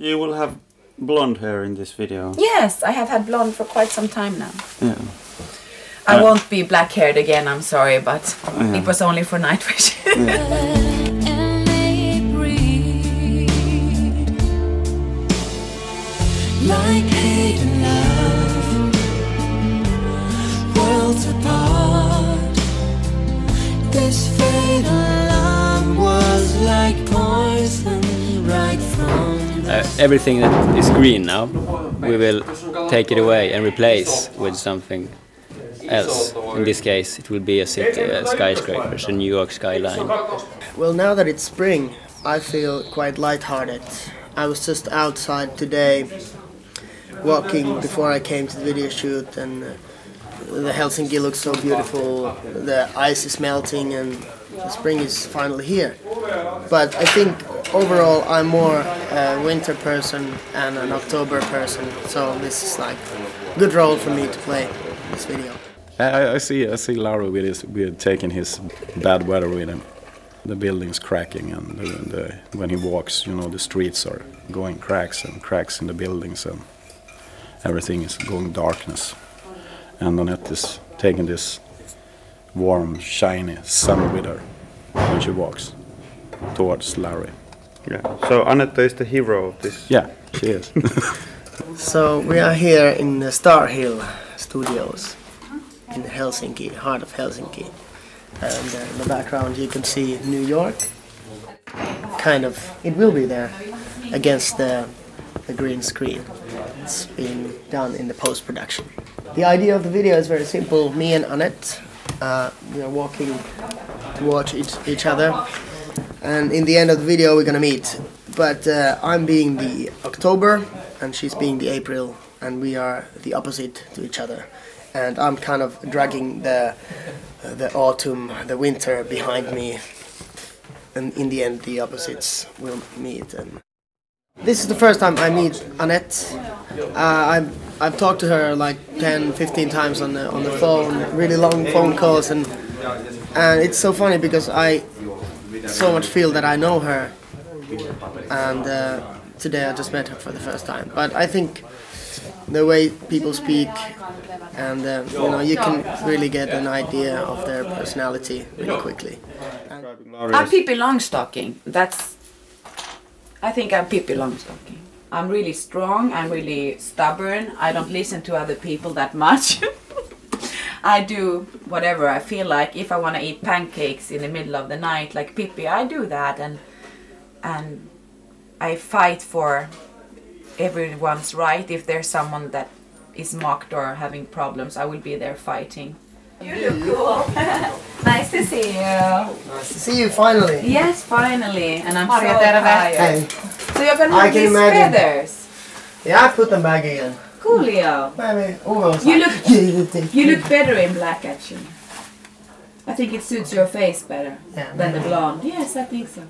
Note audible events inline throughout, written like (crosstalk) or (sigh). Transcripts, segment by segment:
You will have blonde hair in this video. Yes, I have had blonde for quite some time now. Yeah. I Uh, won't be black haired again, I'm sorry, but yeah. it was only for Nightwish. and they breathe like hate Everything that is green now, we will take it away and replace with something else. In this case, it will be a city, a skyscrapers, a New York skyline. Well, now that it's spring, I feel quite lighthearted. I was just outside today walking before I came to the video shoot, and uh, the Helsinki looks so beautiful. The ice is melting, and the spring is finally here. But I think overall, I'm more a winter person and an October person, so this is like a good role for me to play this video. I, I see I see Lauri with with taking his bad weather with him. The building's cracking, and the, the, when he walks, you know, the streets are going cracks and cracks in the buildings, and everything is going darkness. And Anette is taking this warm, shiny sun with her when she walks towards Lauri. Yeah. So Anetta is the hero of this. Yeah, she is. (laughs) So we are here in the Star Hill Studios in Helsinki, heart of Helsinki. And uh, in the background you can see New York. Kind of, it will be there against the, the green screen. It's been done in the post-production. The idea of the video is very simple. Me and Anette, uh, we are walking towards each, each other. And in the end of the video we're gonna meet. But uh, I'm being the October and she's being the April and we are the opposite to each other. And I'm kind of dragging the uh, the autumn, the winter behind me. And in the end the opposites will meet and this is the first time I meet Anette. Uh, I've, I've talked to her like 10, 15 times on the, on the phone, really long phone calls, and and it's so funny because I so much feel that I know her, and uh, today I just met her for the first time. But I think the way people speak, and uh, you know, you can really get an idea of their personality really quickly. I'm Pippi Longstocking. That's. I think I'm Pippi Longstocking. I'm really strong. I'm really stubborn. I don't listen to other people that much. (laughs) I do whatever I feel like. If I want to eat pancakes in the middle of the night, like Pippi, I do that, and and I fight for everyone's right. If there's someone that is mocked or having problems, I will be there fighting. You look cool. (laughs) nice to see you. Nice to see you finally. Yes, finally. And I'm Maria, so tired. Hey. So you're gonna I have can these imagine. feathers. Yeah, I put them back again. Coolio. Maybe. Oh, (laughs) You look you look better in black actually. I think it suits your face better Yeah, than the blonde. Yes, I think so.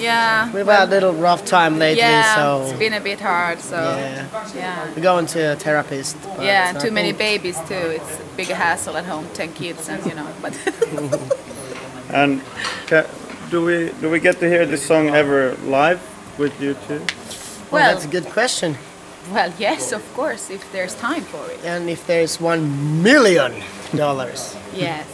Yeah. We've had a little rough time lately, yeah, so it's been a bit hard. So Yeah. yeah, we're going to a therapist. yeah, and too many babies too. It's a big hassle at home, ten kids, and you know. But (laughs) And ca- do we do we get to hear this song ever live with you too? Well, well, that's a good question. Well, yes, of course, if there's time for it. And if there's one million dollars, Yes.